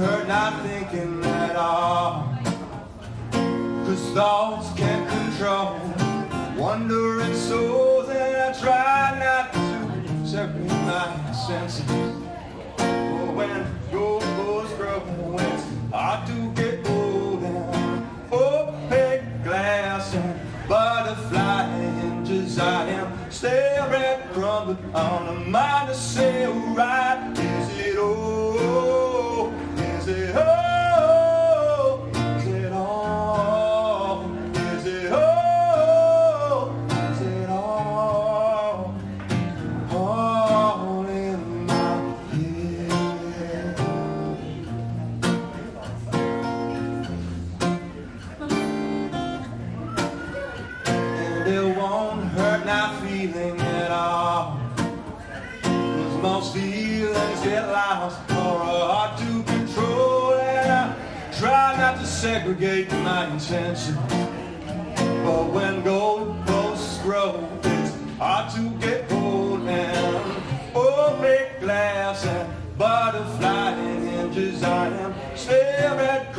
they're not thinking at all. Cause thoughts can't control wandering souls, and I try not to separate my senses. But when your goes growing, it's hard to get old and opaque glass and butterfly hinges. I am staring crumbled on a mind to say right. Is it all? Feeling at all. Cause most feelings get lost or are hard to control. And I try not to segregate my intention. But when goalposts grow, it's hard to get hold and opaque glass and butterfly hinges. I am staring